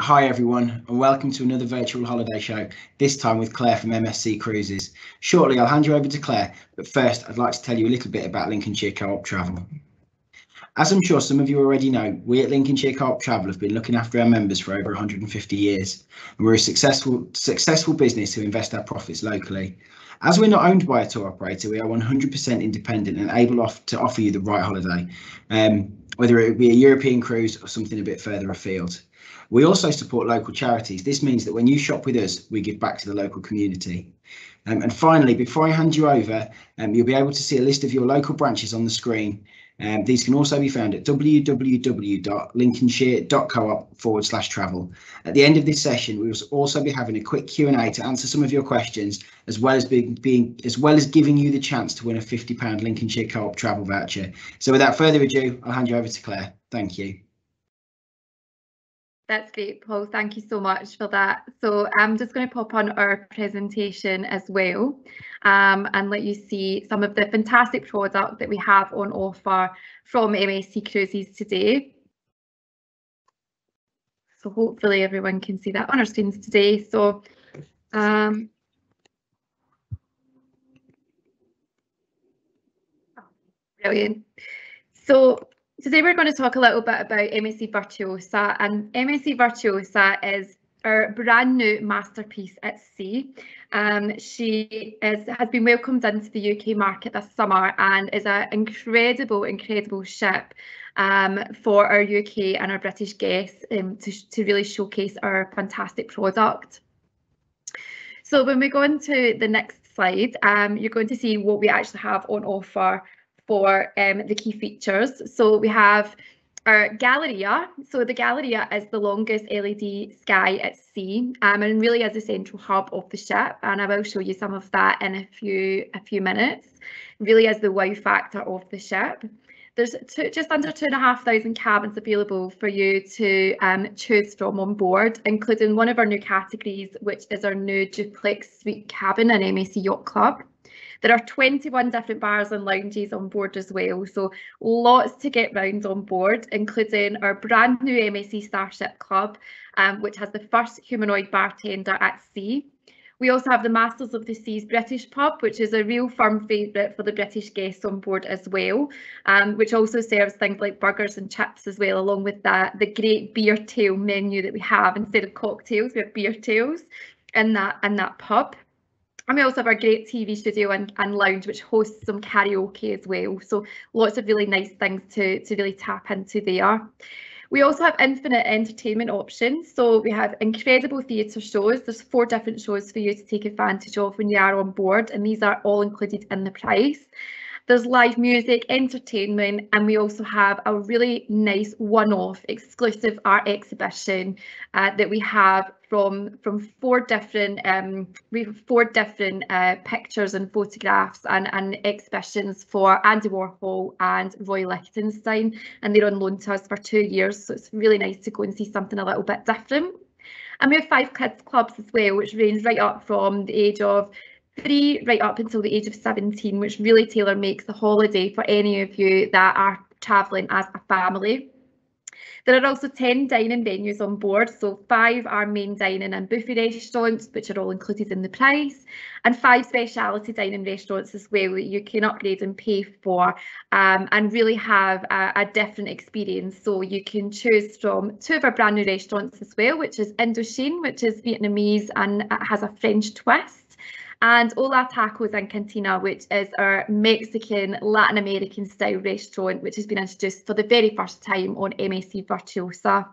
Hi everyone and welcome to another virtual holiday show, this time with Claire from MSC Cruises. Shortly I'll hand you over to Claire, but first I'd like to tell you a little bit about Lincolnshire Co-op Travel. As I'm sure some of you already know, we at Lincolnshire Co-op Travel have been looking after our members for over 150 years and we're a successful, successful business who invest our profits locally. As we're not owned by a tour operator, we are 100% independent and able off to offer you the right holiday, um, whether it be a European cruise or something a bit further afield. We also support local charities. This means that when you shop with us, we give back to the local community. Um, and finally, before I hand you over, um, you'll be able to see a list of your local branches on the screen. Um, these can also be found at www.lincolnshire.coop forward slash travel. At the end of this session, we will also be having a quick Q&A to answer some of your questions, as well as being, being as well as giving you the chance to win a £50 Lincolnshire Co-op travel voucher. So without further ado, I'll hand you over to Claire. Thank you. That's great, Paul. Thank you so much for that. So I'm just going to pop on our presentation as well um, and let you see some of the fantastic product that we have on offer from MSC Cruises today. So hopefully everyone can see that on our screens today. So um, brilliant. So Today we're going to talk a little bit about MSC Virtuosa and MSC Virtuosa is our brand new masterpiece at sea. Um, she is, has been welcomed into the UK market this summer and is an incredible, incredible ship um, for our UK and our British guests um, to, to really showcase our fantastic product. So when we go into the next slide, um, you're going to see what we actually have on offer for um, the key features. So we have our Galleria. So the Galleria is the longest LED sky at sea um, and really is the central hub of the ship. And I will show you some of that in a few a few minutes. Really is the wow factor of the ship. There's two, just under two and a half thousand cabins available for you to um, choose from on board, including one of our new categories, which is our new duplex suite cabin in MSC Yacht Club. There are 21 different bars and lounges on board as well, so lots to get round on board, including our brand new MSC Starship Club, um, which has the first humanoid bartender at sea. We also have the Masters of the Seas British pub, which is a real firm favourite for the British guests on board as well, um, which also serves things like burgers and chips as well, along with the, the great beer tail menu that we have. Instead of cocktails, we have beer tails in that, in that pub. And we also have our great TV studio and, and lounge, which hosts some karaoke as well. So lots of really nice things to, to really tap into there. We also have infinite entertainment options. So we have incredible theatre shows. There's four different shows for you to take advantage of when you are on board, and these are all included in the price. There's live music, entertainment, and we also have a really nice one-off exclusive art exhibition uh, that we have from from four different um, we have four different uh, pictures and photographs and, and exhibitions for Andy Warhol and Roy Lichtenstein, and they're on loan to us for two years. So it's really nice to go and see something a little bit different. And we have five kids clubs as well, which range right up from the age of three right up until the age of 17, which really tailor makes the holiday for any of you that are travelling as a family. There are also 10 dining venues on board, so five are main dining and buffet restaurants, which are all included in the price, and five specialty dining restaurants as well that you can upgrade and pay for um, and really have a, a, different experience. So you can choose from two of our brand new restaurants as well, which is Indochine, which is Vietnamese and has a French twist and Hola Tacos and Cantina, which is our Mexican Latin American style restaurant, which has been introduced for the very first time on MSC Virtuosa.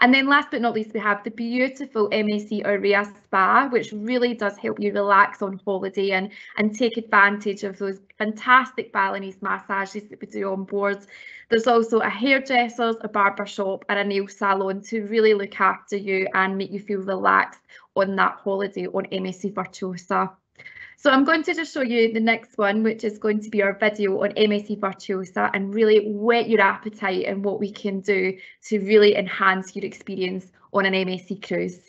And then last but not least, we have the beautiful MSC Aurea Spa, which really does help you relax on holiday and, and take advantage of those fantastic Balinese massages that we do on board. There's also a hairdresser's, a barber shop and a nail salon to really look after you and make you feel relaxed on that holiday on MSC Virtuosa. So I'm going to just show you the next one, which is going to be our video on MSC Virtuosa and really whet your appetite and what we can do to really enhance your experience on an MSC cruise.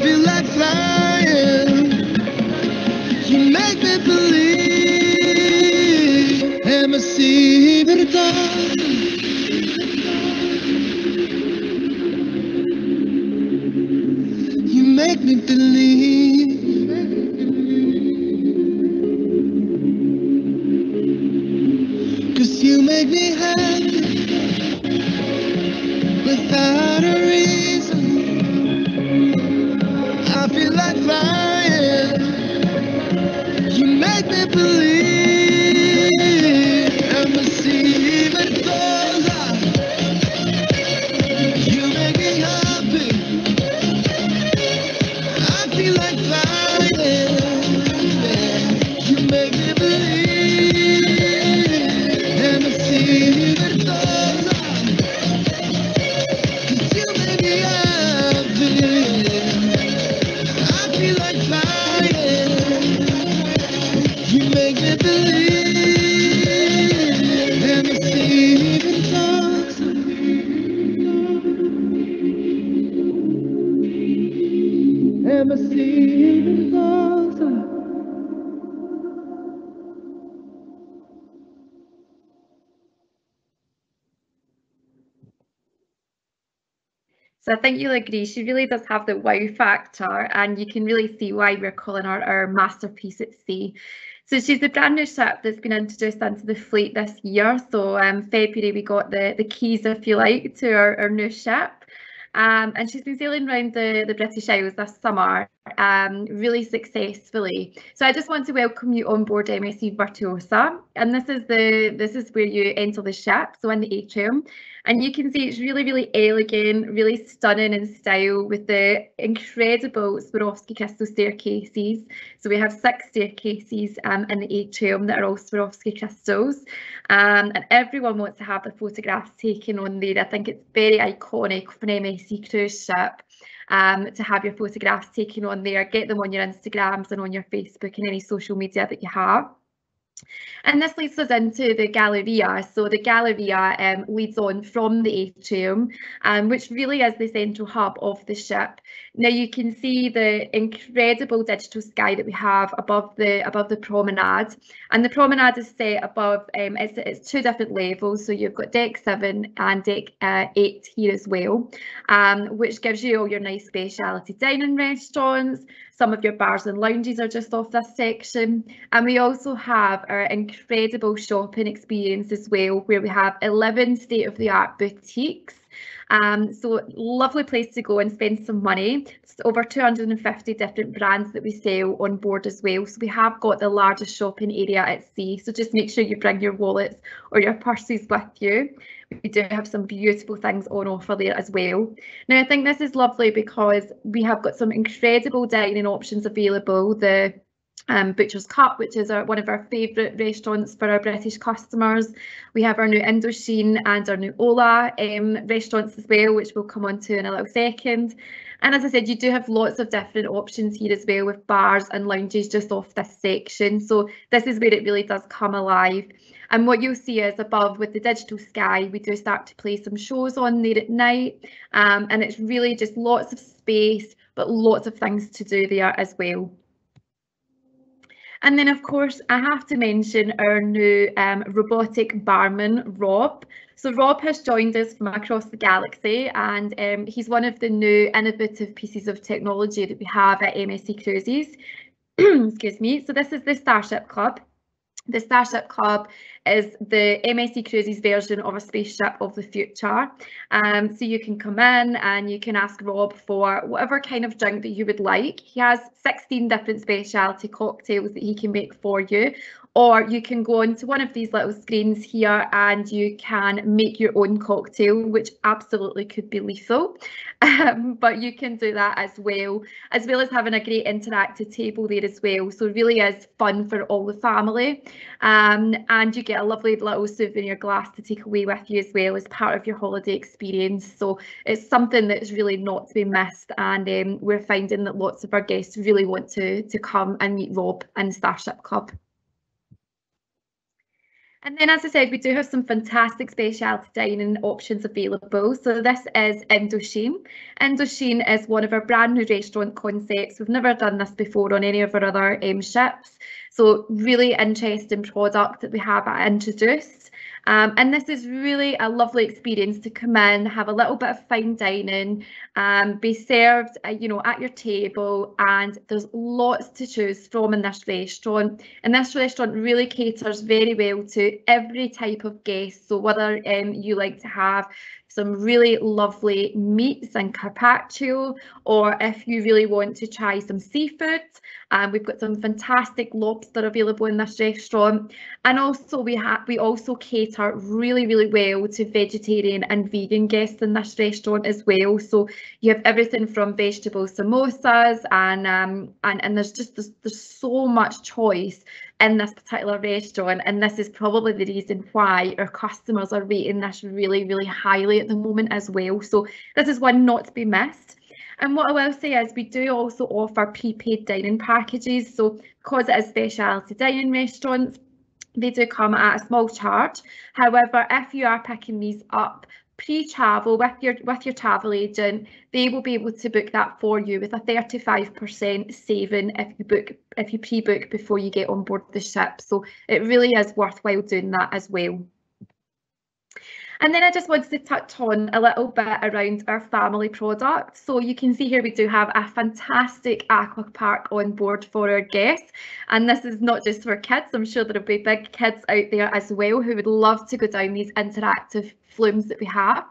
Feel like flying. You make me believe I'm a sea You make me believe. I think you'll agree, she really does have the wow factor, and you can really see why we're calling her our masterpiece at sea. So she's the brand new ship that's been introduced into the fleet this year. So um, February we got the the keys, if you like, to our, our new ship. Um, and she's been sailing around the, the British Isles this summer um, really successfully. So I just want to welcome you on board MSC Virtuosa. And this is the this is where you enter the ship, so in the atrium. And you can see it's really, really elegant, really stunning in style with the incredible Swarovski crystal staircases. So we have six staircases um, in the atrium that are all Swarovski crystals. Um, and everyone wants to have their photographs taken on there. I think it's very iconic for an MSC cruise ship um, to have your photographs taken on there. Get them on your Instagrams and on your Facebook and any social media that you have. And this leads us into the Galleria. So the Galleria um, leads on from the atrium, um, which really is the central hub of the ship. Now you can see the incredible digital sky that we have above the above the promenade, and the promenade is set above. Um, it's it's two different levels, so you've got deck seven and deck uh, eight here as well, um, which gives you all your nice specialty dining restaurants. Some of your bars and lounges are just off this section. And we also have our incredible shopping experience as well, where we have 11 state-of-the-art boutiques. Um, so lovely place to go and spend some money. It's over 250 different brands that we sell on board as well. So we have got the largest shopping area at sea. So just make sure you bring your wallets or your purses with you. We do have some beautiful things on offer there as well. Now I think this is lovely because we have got some incredible dining options available. The um, Butcher's Cut, which is our, one of our favourite restaurants for our British customers. We have our new Indochine and our new Hola um, restaurants as well, which we'll come on to in a little second. And as I said, you do have lots of different options here as well with bars and lounges just off this section. So this is where it really does come alive. And what you'll see is above with the digital sky, we do start to play some shows on there at night. Um, and it's really just lots of space, but lots of things to do there as well. And then, of course, I have to mention our new um, robotic barman, Rob. So Rob has joined us from across the galaxy and um, he's one of the new innovative pieces of technology that we have at MSC Cruises. Excuse me. So this is the Starship Club. The Starship Club is the MSC Cruises version of a spaceship of the future. Um, so you can come in and you can ask Rob for whatever kind of drink that you would like. He has 16 different specialty cocktails that he can make for you or you can go onto one of these little screens here and you can make your own cocktail, which absolutely could be lethal. Um, but you can do that as well, as well as having a great interactive table there as well. So really is fun for all the family. Um, and you get a lovely little souvenir glass to take away with you as well as part of your holiday experience. So it's something that's really not to be missed. And um, we're finding that lots of our guests really want to, to come and meet Rob and Starship Club. And then, as I said, we do have some fantastic specialty dining options available. So this is Indochine. Indochine is one of our brand new restaurant concepts. We've never done this before on any of our other um, ships. So really interesting product that we have introduced. Um, and this is really a lovely experience to come in, have a little bit of fine dining, um, be served, uh, you know, at your table, and there's lots to choose from in this restaurant. And this restaurant really caters very well to every type of guest. So whether um, you like to have some really lovely meats and carpaccio, or if you really want to try some seafood, um, we've got some fantastic lobster available in this restaurant. And also we have we also cater really, really well to vegetarian and vegan guests in this restaurant as well. So you have everything from vegetable samosas and um, and, and there's just there's, there's so much choice in this particular restaurant and this is probably the reason why our customers are rating this really really highly at the moment as well. So this is one not to be missed. And what I will say is we do also offer prepaid dining packages. So because it is specialty dining restaurants they do come at a small charge. However if you are picking these up pre-travel with your with your travel agent they will be able to book that for you with a 35% saving if you book if you pre-book before you get on board the ship so it really is worthwhile doing that as well and then I just wanted to touch on a little bit around our family product. So you can see here we do have a fantastic aqua park on board for our guests. And this is not just for kids, I'm sure there'll be big kids out there as well who would love to go down these interactive flumes that we have.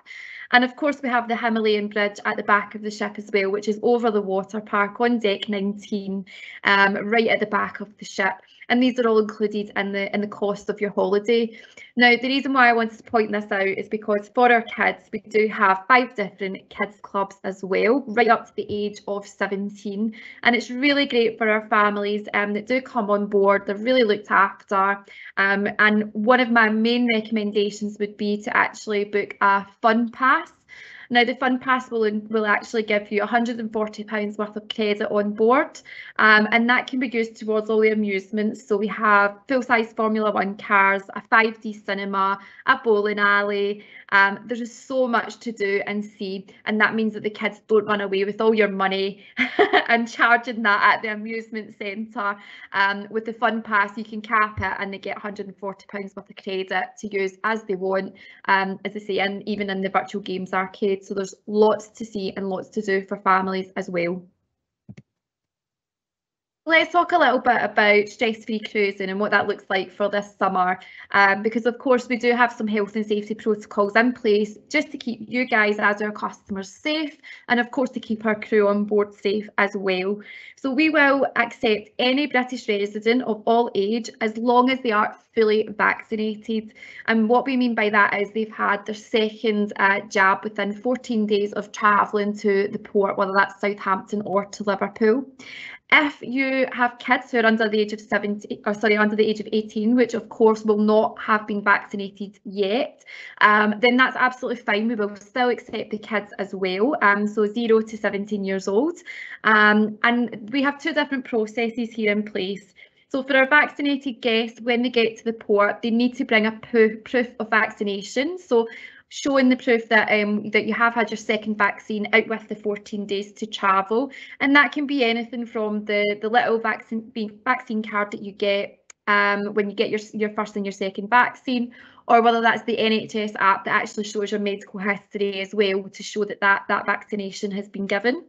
And of course, we have the Himalayan Bridge at the back of the ship as well, which is over the water park on deck 19, um, right at the back of the ship and these are all included in the in the cost of your holiday. Now, the reason why I wanted to point this out is because for our kids, we do have five different kids clubs as well, right up to the age of 17, and it's really great for our families um, that do come on board. They're really looked after, um, and one of my main recommendations would be to actually book a fun pass now, the fun Pass will, will actually give you £140 worth of credit on board, um, and that can be used towards all the amusements. So we have full-size Formula One cars, a 5D cinema, a bowling alley, um, there's just so much to do and see, and that means that the kids don't run away with all your money and charging that at the amusement centre. Um, with the fun pass, you can cap it and they get 140 pounds worth of credit to use as they want. Um, as I say, and even in the virtual games arcade. So there's lots to see and lots to do for families as well. Let's talk a little bit about stress-free cruising and what that looks like for this summer, um, because of course we do have some health and safety protocols in place just to keep you guys as our customers safe and of course to keep our crew on board safe as well. So we will accept any British resident of all age as long as they are fully vaccinated. And what we mean by that is they've had their second uh, jab within 14 days of travelling to the port, whether that's Southampton or to Liverpool. If you have kids who are under the age of 70, or sorry, under the age of 18, which of course will not have been vaccinated yet, um, then that's absolutely fine. We will still accept the kids as well, um, so 0 to 17 years old. Um, and we have two different processes here in place. So for our vaccinated guests, when they get to the port, they need to bring a proof of vaccination. So showing the proof that um, that you have had your second vaccine out with the 14 days to travel. And that can be anything from the, the little vaccine vaccine card that you get um, when you get your, your first and your second vaccine, or whether that's the NHS app that actually shows your medical history as well to show that that, that vaccination has been given.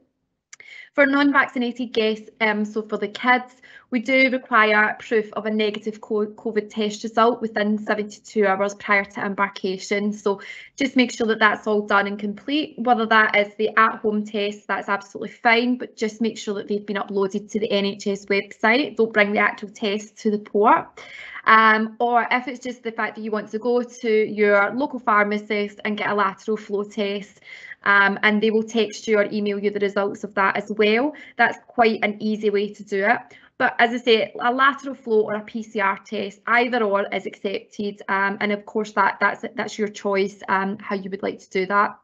For non-vaccinated guests, um, so for the kids, we do require proof of a negative COVID test result within 72 hours prior to embarkation. So just make sure that that's all done and complete. Whether that is the at-home test, that's absolutely fine, but just make sure that they've been uploaded to the NHS website. Don't bring the actual test to the port. Um, or if it's just the fact that you want to go to your local pharmacist and get a lateral flow test, um, and they will text you or email you the results of that as well. That's quite an easy way to do it. But as I say, a lateral flow or a PCR test, either or is accepted. Um, and of course, that that's that's your choice um, how you would like to do that.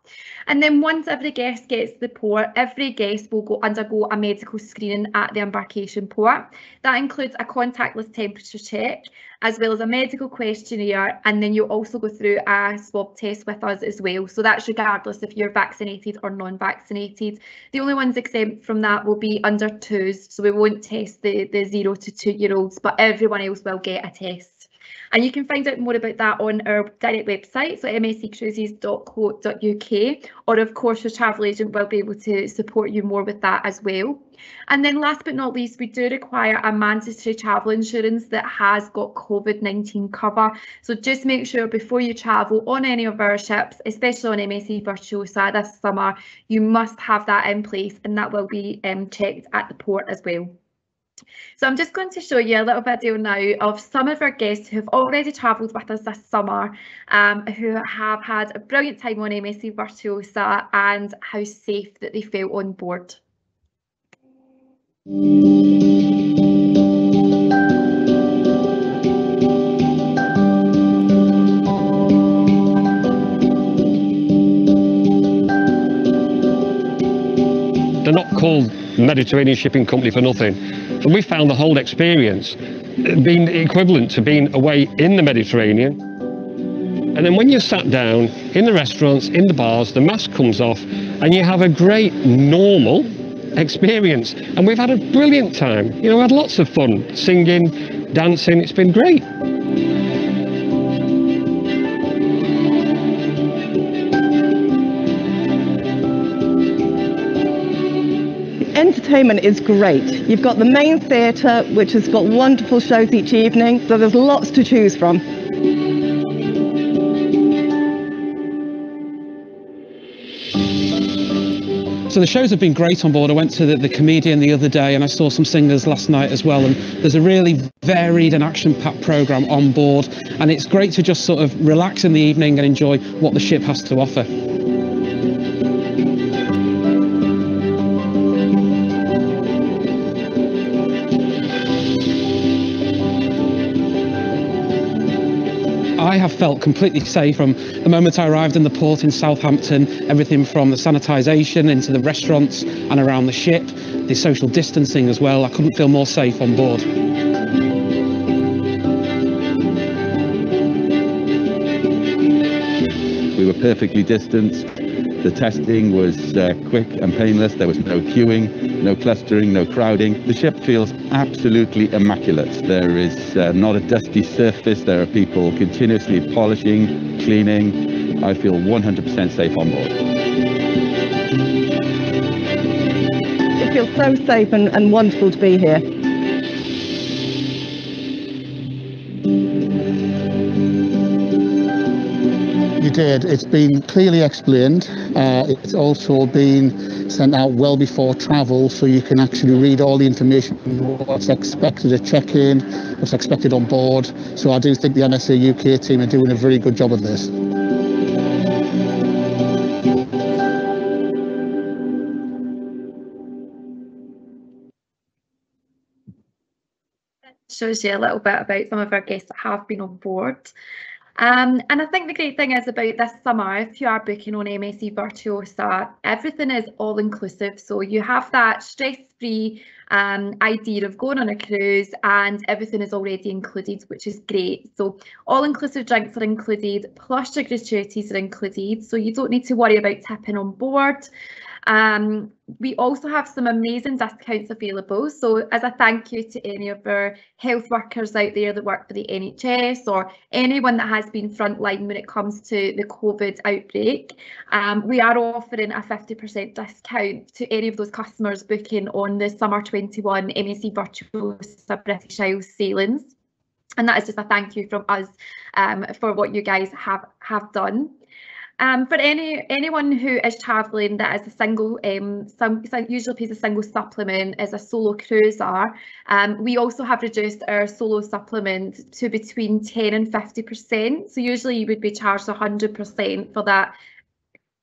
And then once every guest gets to the port, every guest will go undergo a medical screening at the embarkation port. That includes a contactless temperature check, as well as a medical questionnaire, and then you also go through a swab test with us as well. So that's regardless if you're vaccinated or non-vaccinated. The only ones exempt from that will be under twos, so we won't test the, the zero to two year olds, but everyone else will get a test. And you can find out more about that on our direct website, so msccruises.co.uk, or of course your travel agent will be able to support you more with that as well. And then last but not least, we do require a mandatory travel insurance that has got COVID-19 cover. So just make sure before you travel on any of our ships, especially on MSC Virtuosa this summer, you must have that in place and that will be um, checked at the port as well. So I'm just going to show you a little video now of some of our guests who have already travelled with us this summer, um, who have had a brilliant time on MSC Virtuosa and how safe that they felt on board. They're not called Mediterranean Shipping Company for nothing. And we found the whole experience uh, being equivalent to being away in the Mediterranean. And then when you're sat down in the restaurants, in the bars, the mask comes off and you have a great normal experience. And we've had a brilliant time. You know, we had lots of fun singing, dancing. It's been great. Entertainment is great. You've got the main theatre, which has got wonderful shows each evening, so there's lots to choose from. So the shows have been great on board. I went to the, the comedian the other day and I saw some singers last night as well. And there's a really varied and action-packed programme on board. And it's great to just sort of relax in the evening and enjoy what the ship has to offer. I have felt completely safe from the moment I arrived in the port in Southampton, everything from the sanitisation into the restaurants and around the ship, the social distancing as well. I couldn't feel more safe on board. We were perfectly distanced. The testing was uh, quick and painless. There was no queuing, no clustering, no crowding. The ship feels absolutely immaculate. There is uh, not a dusty surface. There are people continuously polishing, cleaning. I feel 100% safe on board. It feels so safe and, and wonderful to be here. You did. It's been clearly explained. Uh, it's also been sent out well before travel, so you can actually read all the information, what's expected at check-in, what's expected on board. So I do think the MSC UK team are doing a very good job of this. shows you a little bit about some of our guests that have been on board. Um, and I think the great thing is about this summer, if you are booking on MSC Virtuosa, everything is all inclusive. So you have that stress free um, idea of going on a cruise and everything is already included, which is great. So all inclusive drinks are included, plus your gratuities are included. So you don't need to worry about tipping on board. Um, we also have some amazing discounts available. So as a thank you to any of our health workers out there that work for the NHS or anyone that has been frontline when it comes to the COVID outbreak, um, we are offering a 50% discount to any of those customers booking on the summer 21 MSC Virtuosa British Isles sailings. And that is just a thank you from us um, for what you guys have, have done. Um, for any anyone who is travelling that is a single, um, some, usually pays a single supplement as a solo cruiser, um, we also have reduced our solo supplement to between 10 and 50%. So usually you would be charged 100% for that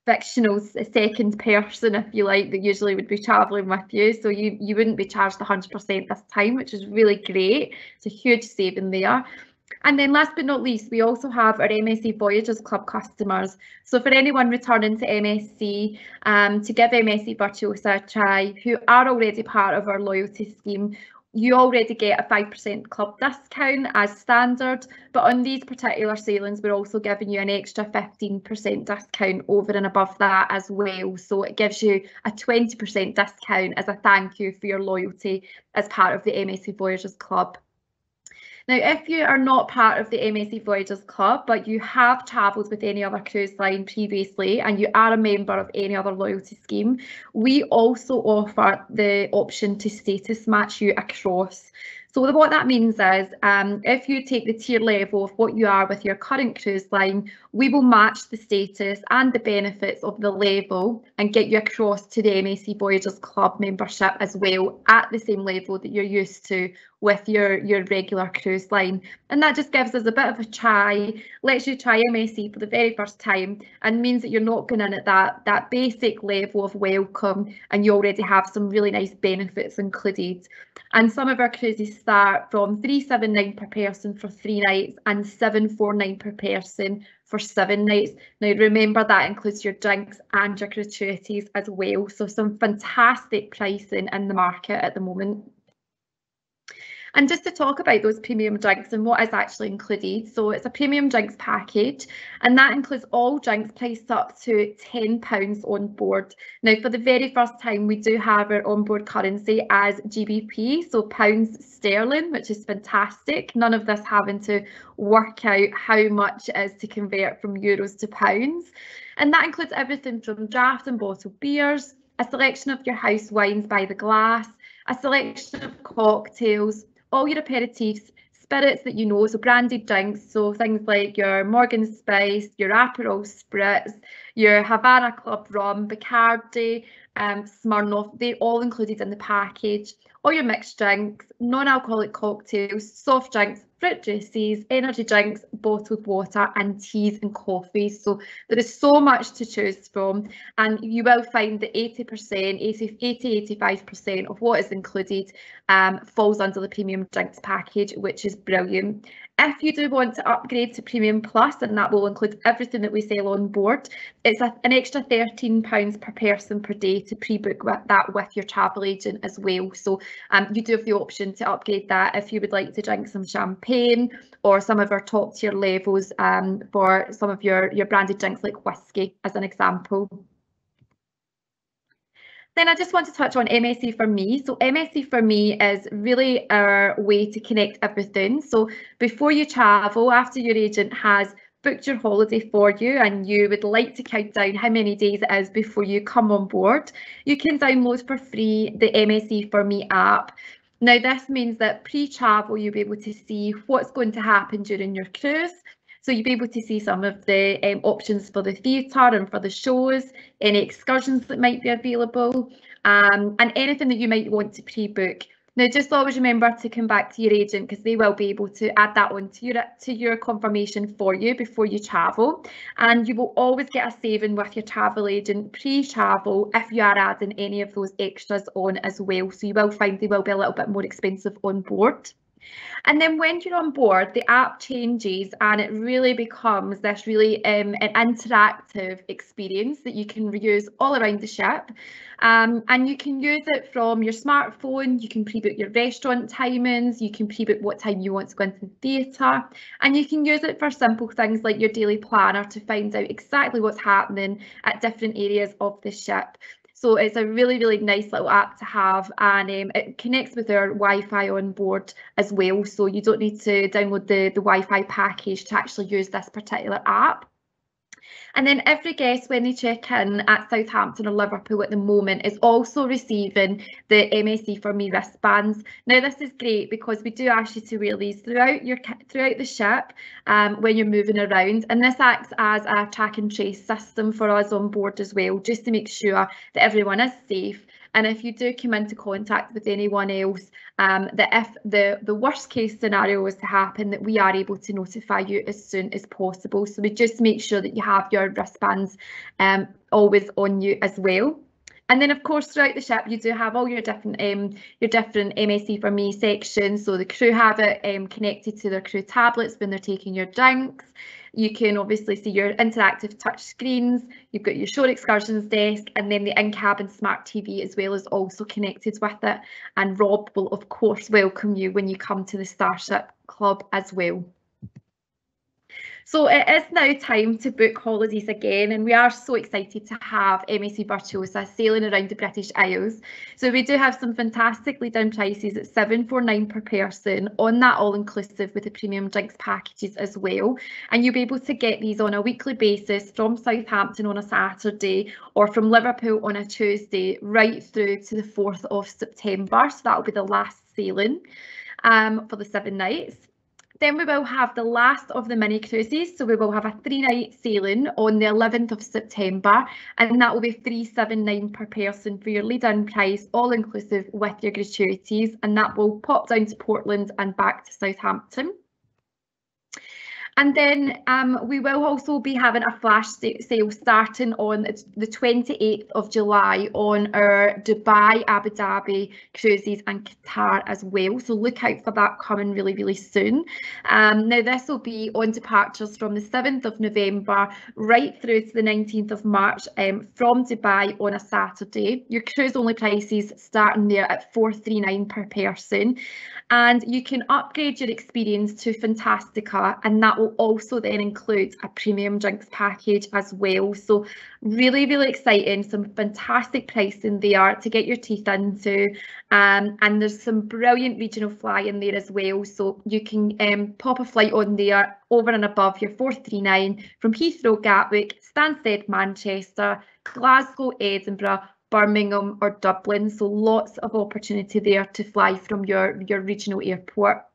fictional second person, if you like, that usually would be travelling with you. So you, you wouldn't be charged 100% this time, which is really great. It's a huge saving there. And then last but not least, we also have our MSC Voyagers Club customers. So for anyone returning to MSC um, to give MSC Virtuosa a try, who are already part of our loyalty scheme, you already get a 5% club discount as standard, but on these particular sailings, we're also giving you an extra 15% discount over and above that as well. So it gives you a 20% discount as a thank you for your loyalty as part of the MSC Voyagers Club. Now, if you are not part of the MSC Voyagers Club, but you have travelled with any other cruise line previously and you are a member of any other loyalty scheme, we also offer the option to status match you across. So what that means is um, if you take the tier level of what you are with your current cruise line, we will match the status and the benefits of the level and get you across to the MSC Voyagers Club membership as well at the same level that you're used to with your, your regular cruise line. And that just gives us a bit of a try, lets you try MSC for the very first time and means that you're not going in at that, that basic level of welcome and you already have some really nice benefits included. And some of our cruises start from 379 per person for three nights and 749 per person for seven nights. Now remember that includes your drinks and your gratuities as well. So some fantastic pricing in the market at the moment. And just to talk about those premium drinks and what is actually included. So it's a premium drinks package and that includes all drinks priced up to £10 on board. Now for the very first time we do have our onboard currency as GBP, so pounds sterling, which is fantastic. None of this having to work out how much it is to convert from euros to pounds. And that includes everything from draft and bottled beers, a selection of your house wines by the glass, a selection of cocktails, all your aperitifs, spirits that you know, so branded drinks, so things like your Morgan Spice, your Aperol Spritz, your Havana Club Rum, Bacardi, um, Smirnoff, they're all included in the package. All your mixed drinks, non-alcoholic cocktails, soft drinks, fruit juices, energy drinks, bottled water and teas and coffees. So there is so much to choose from and you will find that 80%, 80, 85% of what is included um, falls under the premium drinks package, which is brilliant. If you do want to upgrade to Premium Plus, and that will include everything that we sell on board, it's a, an extra £13 per person per day to pre-book that with your travel agent as well. So um, you do have the option to upgrade that if you would like to drink some champagne or some of our top tier levels um, for some of your, your branded drinks like whiskey as an example. Then I just want to touch on MSC for me. So MSC for me is really our way to connect everything. So before you travel, after your agent has booked your holiday for you and you would like to count down how many days it is before you come on board, you can download for free the MSC for me app. Now this means that pre-travel you'll be able to see what's going to happen during your cruise, so you'll be able to see some of the um, options for the theatre and for the shows, any excursions that might be available, um, and anything that you might want to pre-book. Now, just always remember to come back to your agent because they will be able to add that on to your, to your confirmation for you before you travel. And you will always get a saving with your travel agent pre-travel if you are adding any of those extras on as well. So you will find they will be a little bit more expensive on board. And then when you're on board, the app changes and it really becomes this really um, an interactive experience that you can use all around the ship. Um, and you can use it from your smartphone, you can pre-book your restaurant timings, you can pre-book what time you want to go into the theatre, and you can use it for simple things like your daily planner to find out exactly what's happening at different areas of the ship. So it's a really, really nice little app to have and um, it connects with our Wi-Fi on board as well. So you don't need to download the, the Wi-Fi package to actually use this particular app. And then every guest, when they check in at Southampton or Liverpool at the moment, is also receiving the MSC for Me wristbands. Now, this is great because we do ask you to wear these throughout your throughout the ship um, when you're moving around, and this acts as a track and trace system for us on board as well, just to make sure that everyone is safe and if you do come into contact with anyone else, um, that if the, the worst case scenario was to happen, that we are able to notify you as soon as possible. So we just make sure that you have your wristbands um, always on you as well. And then, of course, throughout the ship, you do have all your different um, your different MSC for me sections. So the crew have it um, connected to their crew tablets when they're taking your drinks. You can obviously see your interactive touch screens, you've got your shore excursions desk, and then the in-cabin smart TV as well is also connected with it. And Rob will of course welcome you when you come to the Starship Club as well. So it is now time to book holidays again, and we are so excited to have MSC Virtuosa sailing around the British Isles. So we do have some fantastically down prices at 749 per person on that all-inclusive with the premium drinks packages as well. And you'll be able to get these on a weekly basis from Southampton on a Saturday or from Liverpool on a Tuesday right through to the 4th of September. So that will be the last sailing um, for the seven nights. Then we will have the last of the mini cruises. So we will have a three night sailing on the 11th of September, and that will be 379 per person for your lead in price, all inclusive with your gratuities, and that will pop down to Portland and back to Southampton. And then um, we will also be having a flash sale starting on the 28th of July on our Dubai, Abu Dhabi cruises and Qatar as well. So look out for that coming really, really soon. Um, now this will be on departures from the 7th of November right through to the 19th of March um, from Dubai on a Saturday. Your cruise only prices starting there at 439 per person and you can upgrade your experience to Fantastica and that will also then include a premium drinks package as well. So really, really exciting, some fantastic pricing there to get your teeth into um, and there's some brilliant regional flying there as well. So you can um, pop a flight on there over and above your 439 from Heathrow Gatwick, Stansted Manchester, Glasgow Edinburgh Birmingham or Dublin. So lots of opportunity there to fly from your, your regional airport.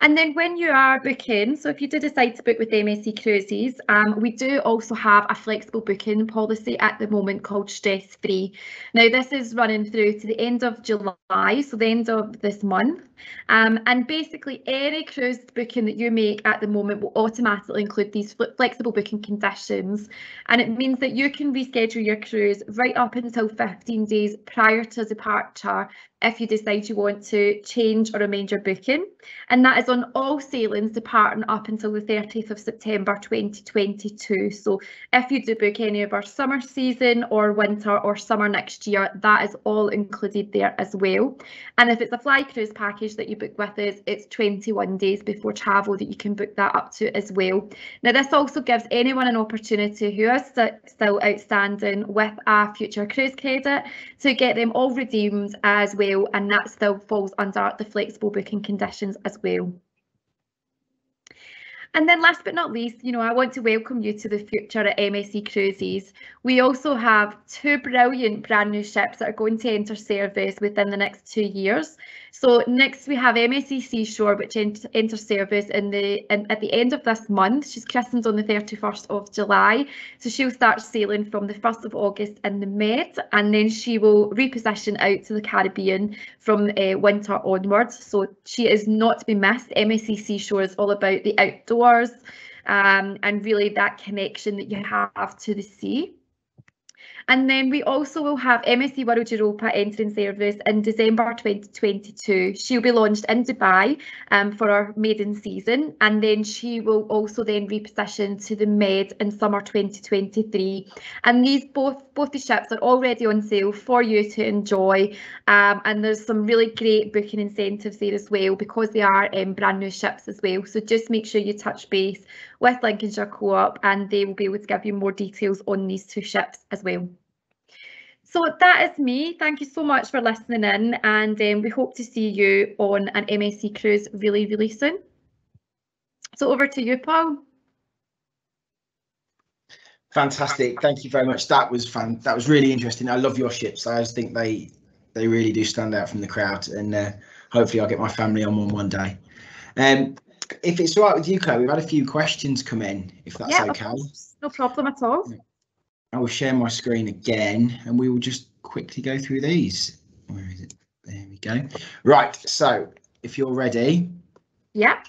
And then when you are booking, so if you do decide to book with MSC Cruises, um, we do also have a flexible booking policy at the moment called Stress Free. Now this is running through to the end of July, so the end of this month. Um, and basically any cruise booking that you make at the moment will automatically include these flexible booking conditions. And it means that you can reschedule your cruise right up until 15 days prior to departure if you decide you want to change or amend your booking. And that is on all sailings departing up until the 30th of September 2022. So if you do book any of our summer season or winter or summer next year, that is all included there as well. And if it's a fly cruise package that you book with us, it's 21 days before travel that you can book that up to as well. Now this also gives anyone an opportunity who is st still outstanding with a future cruise credit to get them all redeemed as well and that still falls under the flexible booking conditions as well. And then last but not least, you know, I want to welcome you to the future at MSC Cruises. We also have two brilliant brand new ships that are going to enter service within the next two years. So next we have MSC Seashore, which ent enters service in the in, at the end of this month. She's christened on the 31st of July. So she'll start sailing from the 1st of August in the Med, and then she will reposition out to the Caribbean from uh, winter onwards. So she is not to be missed. MSC Seashore is all about the outdoors um, and really that connection that you have to the sea. And then we also will have MSC World Europa entering service in December 2022. She'll be launched in Dubai um, for our maiden season, and then she will also then reposition to the Med in summer 2023. And these both both the ships are already on sale for you to enjoy, um, and there's some really great booking incentives there as well because they are um, brand new ships as well. So just make sure you touch base with Lincolnshire Co-op, and they will be able to give you more details on these two ships as well. So that is me. Thank you so much for listening in, and um, we hope to see you on an MSC cruise really, really soon. So over to you, Paul. Fantastic. Thank you very much. That was fun. That was really interesting. I love your ships. I just think they they really do stand out from the crowd, and uh, hopefully I'll get my family on one one day. Um, if it's all right with you, Claire, we've had a few questions come in. If that's yeah, okay. No problem at all. I will share my screen again and we will just quickly go through these. Where is it? There we go. Right, so if you're ready. Yep.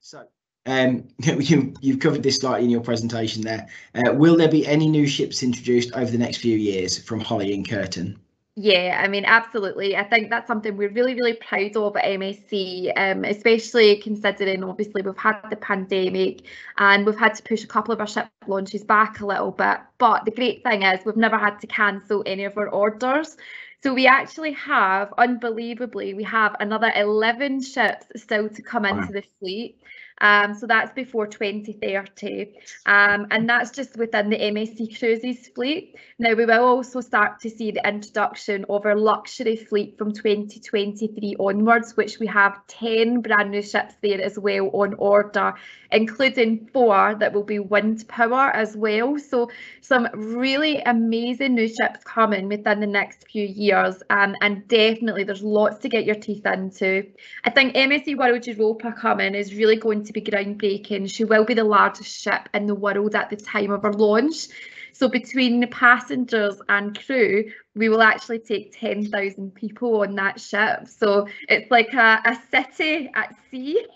So um, you, you've covered this slightly in your presentation there. Uh, will there be any new ships introduced over the next few years from Holly and Curtin? Yeah, I mean, absolutely. I think that's something we're really, really proud of at MSC, um, especially considering obviously we've had the pandemic and we've had to push a couple of our ship launches back a little bit. But the great thing is we've never had to cancel any of our orders. So we actually have, unbelievably, we have another 11 ships still to come into the fleet. Um, so that's before 2030. Um, and that's just within the MSC Cruises fleet. Now, we will also start to see the introduction of our luxury fleet from 2023 onwards, which we have 10 brand new ships there as well on order, including four that will be wind power as well. So some really amazing new ships coming within the next few years. Um, and definitely there's lots to get your teeth into. I think MSC World Europa coming is really going to be groundbreaking. She will be the largest ship in the world at the time of her launch. So between the passengers and crew, we will actually take 10,000 people on that ship. So it's like a, a city at sea.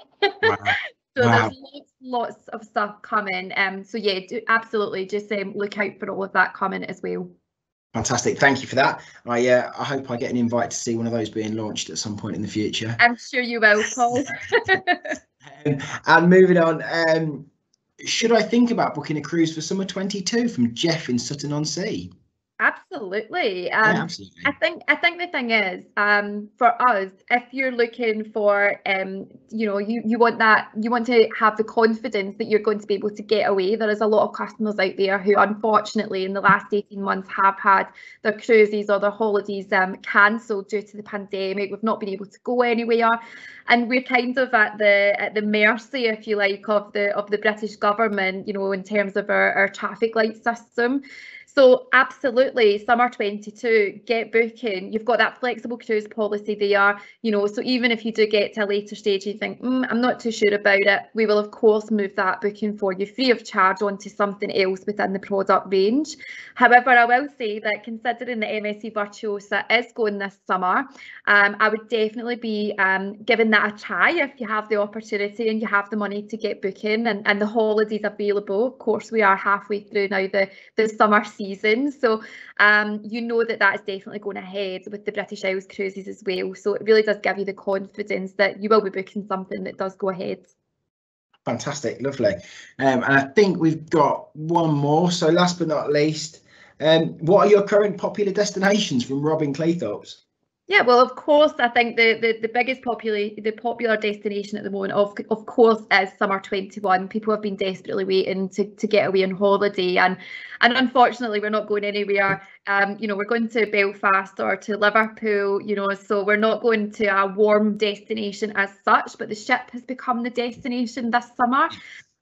Wow. so wow. there's lots, lots of stuff coming. Um, so yeah, do, absolutely, just um, look out for all of that coming as well. Fantastic, thank you for that. I uh, I hope I get an invite to see one of those being launched at some point in the future. I'm sure you will, Paul. um, and moving on, um, should I think about booking a cruise for summer 22 from Jeff in Sutton on Sea? Absolutely. Um, yeah, absolutely. I think I think the thing is, um, for us, if you're looking for, um, you know, you you want that, you want to have the confidence that you're going to be able to get away. There is a lot of customers out there who, unfortunately, in the last 18 months, have had their cruises or their holidays um, cancelled due to the pandemic. We've not been able to go anywhere, and we're kind of at the at the mercy, if you like, of the of the British government, you know, in terms of our, our traffic light system. So absolutely, summer 22, get booking. You've got that flexible cruise policy there, you know, so even if you do get to a later stage you think, mm, I'm not too sure about it, we will of course move that booking for you free of charge onto something else within the product range. However, I will say that considering the MSC Virtuosa is going this summer, um, I would definitely be um, giving that a try if you have the opportunity and you have the money to get booking and, and the holidays available. Of course, we are halfway through now the, the summer season season. So um, you know that that is definitely going ahead with the British Isles cruises as well. So it really does give you the confidence that you will be booking something that does go ahead. Fantastic, lovely. Um, and I think we've got one more. So last but not least, um, what are your current popular destinations from Robin Cleethorpes? Yeah, well, of course, I think the, the, the biggest popular the popular destination at the moment, of of course, is summer twenty one. People have been desperately waiting to, to get away on holiday, and and unfortunately, we're not going anywhere. Um, you know, we're going to Belfast or to Liverpool. You know, so we're not going to a warm destination as such. But the ship has become the destination this summer.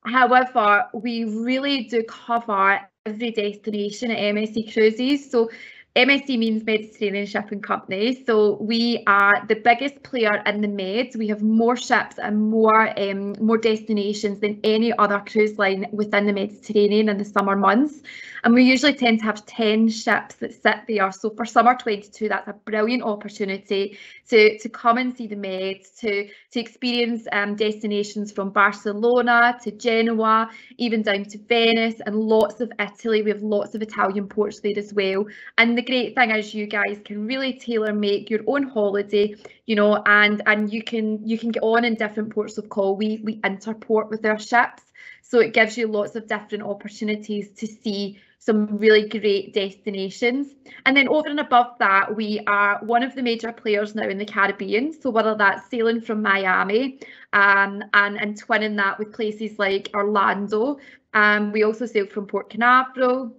However, we really do cover every destination at MSC Cruises. So MSC means Mediterranean Shipping Company. So we are the biggest player in the Med. We have more ships and more um, more destinations than any other cruise line within the Mediterranean in the summer months. And we usually tend to have 10 ships that sit there. So for summer 22, that's a brilliant opportunity to, to come and see the Med, to, to experience um, destinations from Barcelona to Genoa, even down to Venice and lots of Italy. We have lots of Italian ports there as well. And the great thing is you guys can really tailor make your own holiday, you know, and and you can you can get on in different ports of call. We we interport with our ships. So it gives you lots of different opportunities to see some really great destinations. And then over and above that, we are one of the major players now in the Caribbean. So whether that's sailing from Miami um, and, and twinning that with places like Orlando, um, we also sail from Port Canaveral,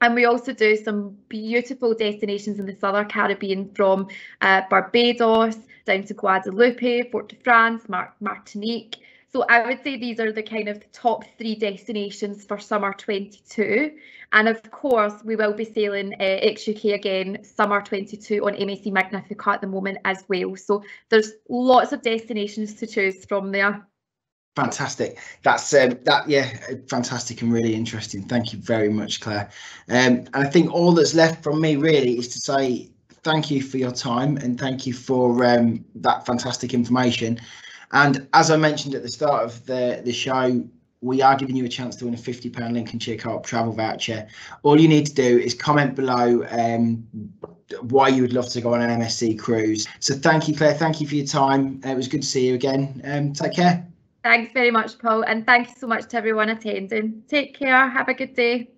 and we also do some beautiful destinations in the southern Caribbean from uh, Barbados down to Guadeloupe, Fort de France, Mar Martinique. So I would say these are the kind of top three destinations for summer 22. And of course, we will be sailing uh, ex-UK again summer 22 on MSC Magnifica at the moment as well. So there's lots of destinations to choose from there. Fantastic. That's um, that. Yeah, fantastic and really interesting. Thank you very much, Claire. Um, and I think all that's left from me really is to say thank you for your time and thank you for um, that fantastic information. And as I mentioned at the start of the the show, we are giving you a chance to win a £50 Lincolnshire Co-op travel voucher. All you need to do is comment below um, why you would love to go on an MSC cruise. So thank you, Claire. Thank you for your time. It was good to see you again. Um, take care. Thanks very much, Paul, and thank you so much to everyone attending. Take care. Have a good day.